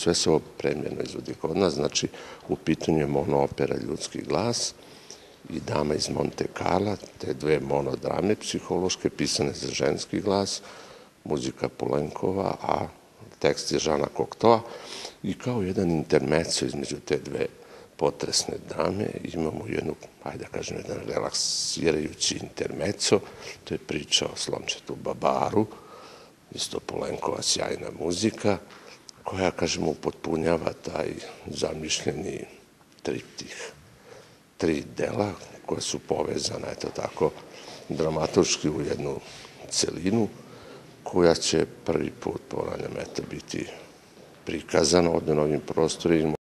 sve se ovo premljeno izvodi kod nas, znači u pitanju je monoopera Ljudski glas i Dama iz Monte Carla, te dve monodrame psihološke pisane za ženski glas, muzika Polenkova, a tekst je Žana Koktoa i kao jedan intermeco između te dve potresne drame imamo jednu, ajde da kažem, jedan relaksirajući intermeco, to je priča o slomčetu babaru, isto Polenkova sjajna muzika, koja, kažemo, upotpunjava taj zamišljeni triptih. Tri dela koje su povezane, eto tako, dramatočki u jednu celinu, koja će prvi put, ponavljam, eto, biti prikazana ovde na ovim prostorima